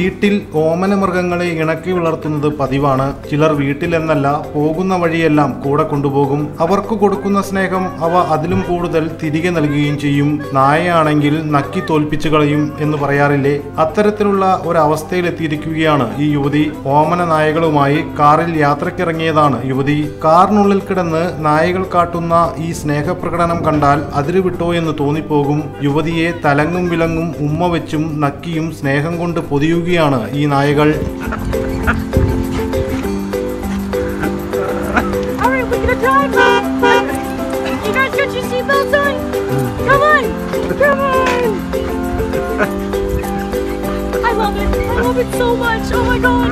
വീട്ടിൽ ഓമന മൃഗങ്ങളെ ഇണക്കി വളർത്തുന്നത് പതിവാണ്. ചിലർ വീട്ടിലെന്നല്ല പോകുന്ന വഴിയെല്ലാം കൂടെ കൊണ്ടുപോകും. അവർക്ക് കൊടുക്കുന്ന സ്നേഹം അവ അതിലും കൂടുതൽ തിരികെ നൽകുകയും ചെയ്യും. നായയാണെങ്കിൽ നക്കി തോൽപ്പിച്ചു കളയും എന്ന് പറയാറില്ലേ? അത്തരത്തിലുള്ള ഒരവസ്ഥയിലെത്തിയിരിക്കുകയാണ് ഈ യുവതി. ഓമന നായകളുമായി കാറിൽ യാത്രക്കിറങ്ങിയതാണ് യുവതി. കാറിനുള്ളിൽ കിടന്ന് നായകൾ കാട്ടുന്ന ഈ സ്നേഹപ്രകടനം കണ്ടാൽ അതിരുവിട്ടോ എന്ന് തോന്നിപ്പോകും. യുവതിയെ തലങ്ങും വിലങ്ങും ഉമ്മ വെച്ചും നക്കിയും സ്നേഹം കൊണ്ട് പൊതിയുകയാണ് ഈ നായകൾ All right, we're gonna drive. You guys got your seatbelts on? Come on, come on. I love it. I love it so much. Oh my god.